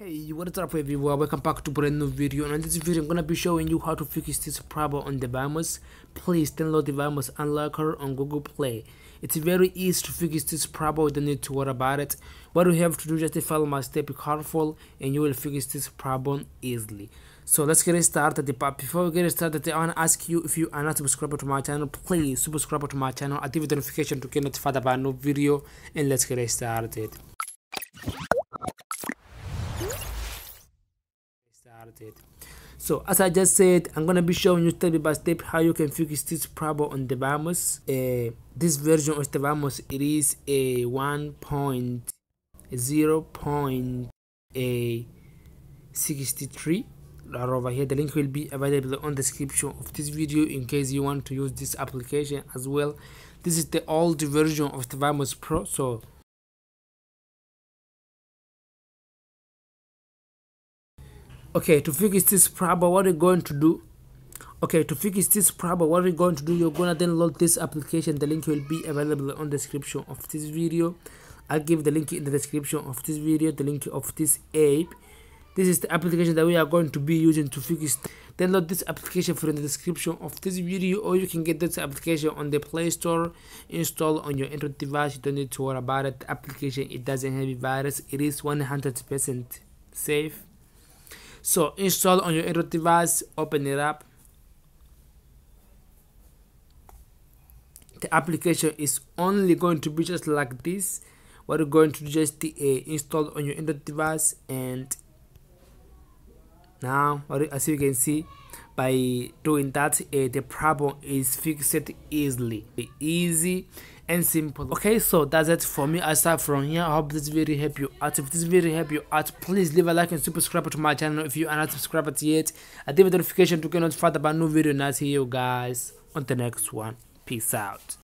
Hey, what is up everyone? Welcome back to brand new video and in this video I'm gonna be showing you how to fix this problem on the VMOS. Please download the VMOS Unlocker on Google Play. It's very easy to fix this problem, you don't need to worry about it. What you have to do is just follow my step be careful and you will fix this problem easily. So let's get started. But before we get started, I wanna ask you if you are not subscribed to my channel, please subscribe to my channel, activate the notification to get notified about new video and let's get started. Started. So as i just said i'm gonna be showing you step by step how you can fix this problem on the VMOS. Uh, this version of the VMOS it is a 1.0.63 right over here the link will be available on the description of this video in case you want to use this application as well. This is the old version of the VMOS pro so okay to fix this problem what are you going to do? Okay to fix this problem what are you going to do? You're gonna download this application. The link will be available on the description of this video. I'll give the link in the description of this video the link of this app. This is the application that we are going to be using to fix. Download this application from the description of this video or you can get this application on the play store. Install on your android device. You don't need to worry about it. The application it doesn't have a virus. It is 100 percent safe so install on your android device open it up. The application is only going to be just like this. What you're going to just uh, install on your android device and now as you can see by doing that uh, the problem is fixed easily. Easy and simple. Okay so that's it for me. I start from here i hope this video help you out. If this video help you out please leave a like and subscribe to my channel if you are not subscribed yet. Activate the notification to get notified about new video. And i'll see you guys. On the next one. Peace out